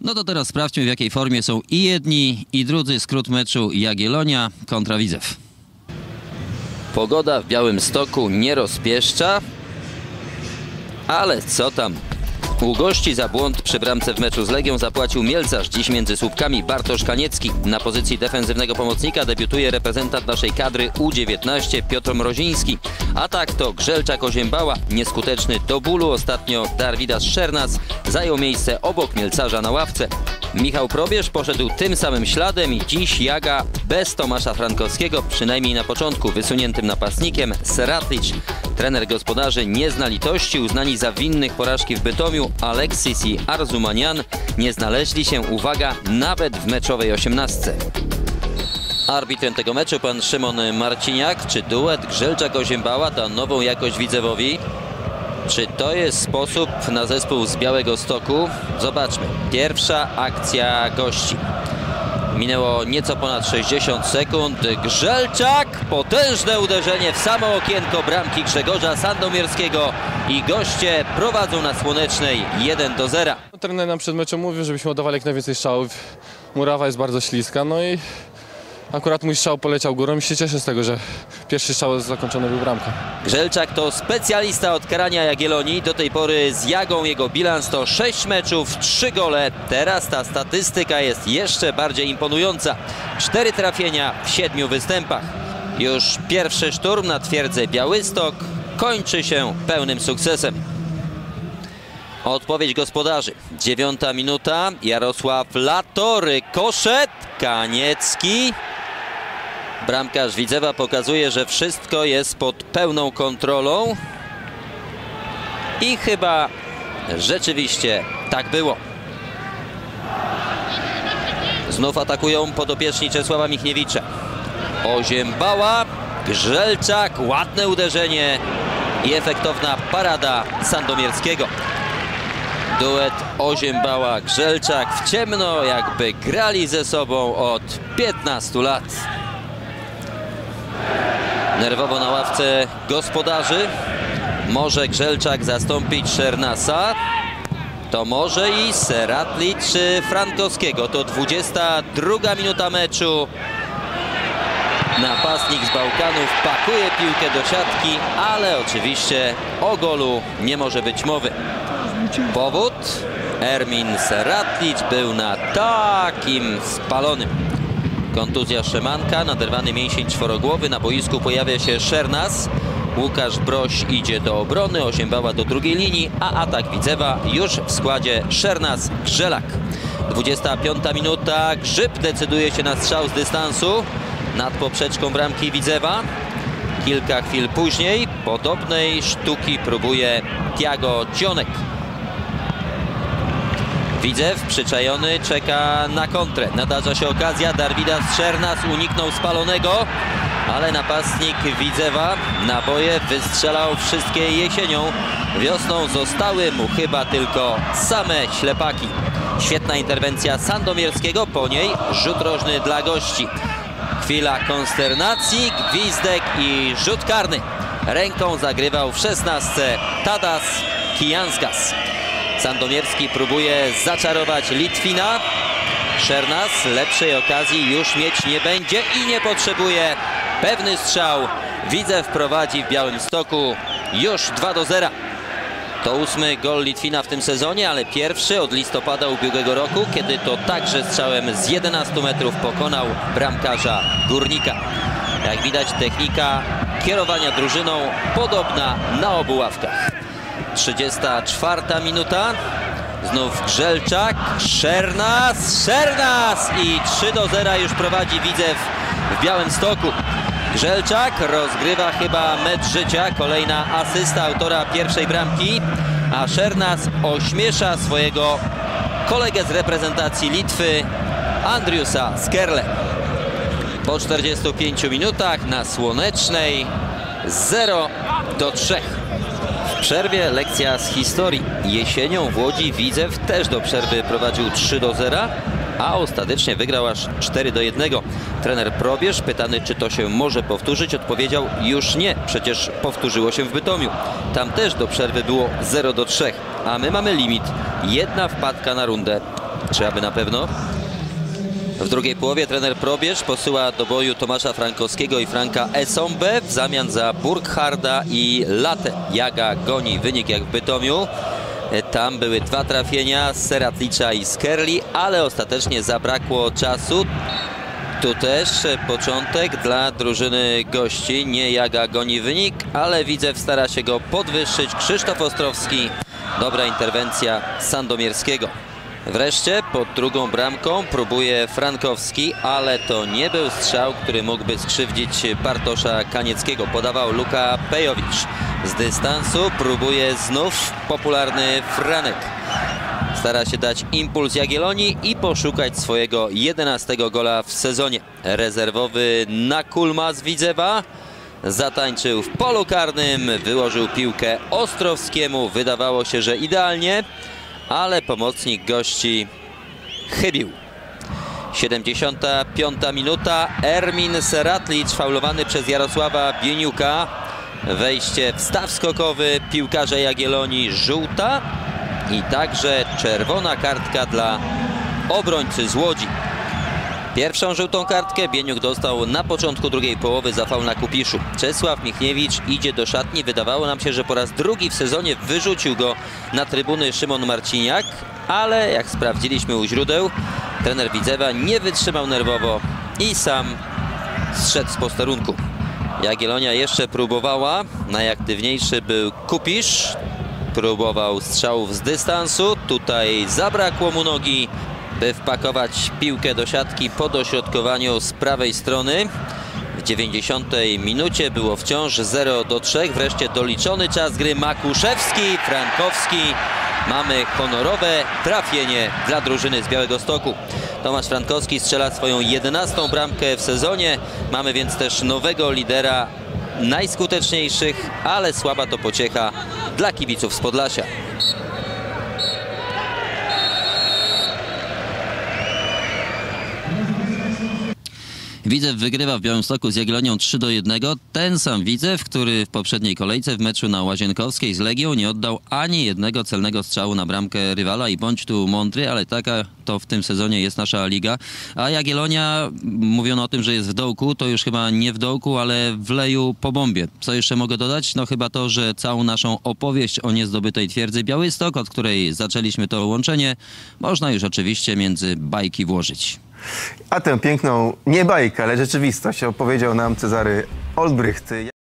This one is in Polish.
No to teraz sprawdźmy w jakiej formie są i jedni i drudzy. Skrót meczu Jagiellonia kontra Widzew. Pogoda w Białym Stoku nie rozpieszcza, ale co tam? U gości za błąd przy bramce w meczu z Legią zapłacił Mielcarz. Dziś między słupkami Bartosz Kaniecki. Na pozycji defensywnego pomocnika debiutuje reprezentant naszej kadry U19 Piotr Mroziński. Atak to Grzelczak Oziębała. Nieskuteczny do bólu. Ostatnio Darwidas Szernas zajął miejsce obok Mielcarza na ławce. Michał Probierz poszedł tym samym śladem i dziś Jaga bez Tomasza Frankowskiego, przynajmniej na początku wysuniętym napastnikiem, Seratlicz. Trener gospodarzy nie zna litości, uznani za winnych porażki w Bytomiu, Aleksis i Arzumanian nie znaleźli się, uwaga, nawet w meczowej osiemnastce. Arbitrem tego meczu pan Szymon Marciniak. Czy duet Grzelczak-Oziębała da nową jakość Widzewowi? Czy to jest sposób na zespół z Białego Stoku? Zobaczmy. Pierwsza akcja gości. Minęło nieco ponad 60 sekund. Grzelczak, potężne uderzenie w samo okienko bramki Grzegorza Sandomierskiego i goście prowadzą na Słonecznej 1 do 0. Trener nam przed meczem mówił, żebyśmy oddawali jak najwięcej strzałów. Murawa jest bardzo śliska, no i akurat mój strzał poleciał górą i się cieszę z tego, że pierwszy strzał zakończony był bramką. Grzelczak to specjalista od karania Jagiellonii. Do tej pory z Jagą jego bilans to 6 meczów, 3 gole. Teraz ta statystyka jest jeszcze bardziej imponująca. 4 trafienia w 7 występach. Już pierwszy szturm na twierdzę Białystok kończy się pełnym sukcesem. Odpowiedź gospodarzy. Dziewiąta minuta. Jarosław Latory, koszet, Kaniecki. Bramkarz Widzewa pokazuje, że wszystko jest pod pełną kontrolą. I chyba rzeczywiście tak było. Znów atakują podopieczni Czesława Michniewicza. Oziębała, Grzelczak, ładne uderzenie i efektowna parada Sandomierskiego. Duet Oziębała-Grzelczak w ciemno, jakby grali ze sobą od 15 lat. Nerwowo na ławce gospodarzy. Może Grzelczak zastąpić Szernasa. To może i Seratlicz Frankowskiego. To 22 minuta meczu. Napastnik z Bałkanów pakuje piłkę do siatki, ale oczywiście o golu nie może być mowy. Powód? Ermin Seratlicz był na takim spalonym. Kontuzja Szymanka, naderwany mięsień czworogłowy. Na boisku pojawia się Szernas. Łukasz Broś idzie do obrony, Osiębała do drugiej linii, a atak Widzewa już w składzie Szernas Grzelak. 25 minuta, Grzyb decyduje się na strzał z dystansu nad poprzeczką bramki Widzewa. Kilka chwil później podobnej sztuki próbuje Tiago Cionek. Widzew przyczajony czeka na kontrę. Nadarza się okazja. Darwidas Szernas uniknął spalonego, ale napastnik Widzewa naboje wystrzelał wszystkie jesienią. Wiosną zostały mu chyba tylko same ślepaki. Świetna interwencja Sandomierskiego, po niej rzut rożny dla gości. Chwila konsternacji, gwizdek i rzut karny. Ręką zagrywał w szesnastce Tadas Kijanskas. Sandomierski próbuje zaczarować Litwina. Szernas lepszej okazji już mieć nie będzie i nie potrzebuje. Pewny strzał. Widzew prowadzi w Białym Stoku już 2 do 0. To ósmy gol Litwina w tym sezonie, ale pierwszy od listopada ubiegłego roku, kiedy to także strzałem z 11 metrów pokonał bramkarza Górnika. Jak widać technika kierowania drużyną podobna na obu ławkach. 34 minuta. Znów Grzelczak, Szernas, Szernas i 3 do 0 już prowadzi Widzew w Białym Stoku. Grzelczak rozgrywa chyba mecz życia, kolejna asysta autora pierwszej bramki, a Szernas ośmiesza swojego kolegę z reprezentacji Litwy, Andriusa Skerle. Po 45 minutach na Słonecznej 0 do 3. Przerwie lekcja z historii. Jesienią w Łodzi Widzew też do przerwy prowadził 3 do 0, a ostatecznie wygrał aż 4 do 1. Trener Probierz, pytany czy to się może powtórzyć, odpowiedział już nie, przecież powtórzyło się w Bytomiu. Tam też do przerwy było 0 do 3, a my mamy limit. Jedna wpadka na rundę. czy aby na pewno. W drugiej połowie trener Probierz posyła do boju Tomasza Frankowskiego i Franka Esombe w zamian za Burkharda i Latę. Jaga goni wynik jak w Bytomiu. Tam były dwa trafienia Seratlicza i Skerli, ale ostatecznie zabrakło czasu. Tu też początek dla drużyny gości. Nie Jaga goni wynik, ale Widzew stara się go podwyższyć. Krzysztof Ostrowski. Dobra interwencja Sandomierskiego. Wreszcie pod drugą bramką próbuje Frankowski, ale to nie był strzał, który mógłby skrzywdzić Bartosza Kanieckiego. Podawał Luka Pejowicz. Z dystansu próbuje znów popularny Franek. Stara się dać impuls Jagiellonii i poszukać swojego 11 gola w sezonie. Rezerwowy Nakulma z Widzewa zatańczył w polu karnym, wyłożył piłkę Ostrowskiemu. Wydawało się, że idealnie, ale pomocnik gości chybił. 75 minuta. Ermin Seratlicz faulowany przez Jarosława Bieniuka. Wejście w staw skokowy piłkarza Jagiellonii żółta i także czerwona kartka dla obrońcy z Łodzi. Pierwszą żółtą kartkę Bieniuk dostał na początku drugiej połowy za faul na Kupiszu. Czesław Michniewicz idzie do szatni. Wydawało nam się, że po raz drugi w sezonie wyrzucił go na trybuny Szymon Marciniak, ale jak sprawdziliśmy u źródeł, trener Widzewa nie wytrzymał nerwowo i sam zszedł z posterunku. Jagiellonia jeszcze próbowała. Najaktywniejszy był Kupisz. Próbował strzałów z dystansu. Tutaj zabrakło mu nogi, by wpakować piłkę do siatki po dośrodkowaniu z prawej strony. W 90 minucie było wciąż 0 do 3. Wreszcie doliczony czas gry Makuszewski, Frankowski. Mamy honorowe trafienie dla drużyny z Białego Stoku. Tomasz Frankowski strzela swoją 11 bramkę w sezonie. Mamy więc też nowego lidera najskuteczniejszych, ale słaba to pociecha dla kibiców z Podlasia. Widzew wygrywa w Białymstoku z Jagiellonią 3 do 1. Ten sam Widzew, który w poprzedniej kolejce w meczu na Łazienkowskiej z Legią nie oddał ani jednego celnego strzału na bramkę rywala i bądź tu mądry, ale taka to w tym sezonie jest nasza liga. A Jagiellonia, mówiono o tym, że jest w dołku, to już chyba nie w dołku, ale w leju po bombie. Co jeszcze mogę dodać? No chyba to, że całą naszą opowieść o niezdobytej twierdzy Białystok, od której zaczęliśmy to łączenie, można już oczywiście między bajki włożyć. A tę piękną, nie bajkę, ale rzeczywistość opowiedział nam Cezary Olbrycht.